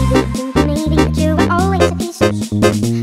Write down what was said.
you think maybe that you were always a piece of shit?